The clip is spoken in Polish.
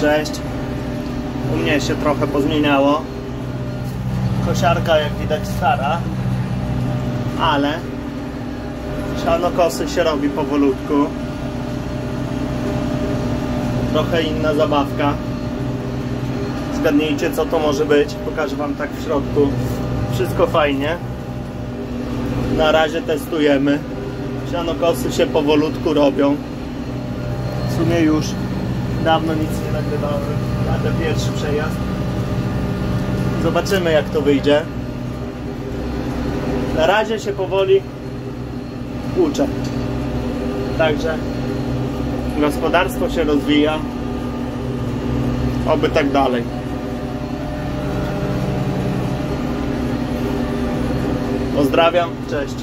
otoczenie się trochę pozmieniało. Kosiarka jak widać stara, ale sianokosy się robi powolutku. Trochę inna zabawka. Zgadnijcie co to może być. Pokażę Wam tak w środku. Wszystko fajnie. Na razie testujemy. Sianokosy się powolutku robią. W sumie już dawno nic nie nagrywałem. Jadę pierwszy przejazd. Zobaczymy jak to wyjdzie. Na razie się powoli uczę. Także gospodarstwo się rozwija. Oby tak dalej. Pozdrawiam, cześć.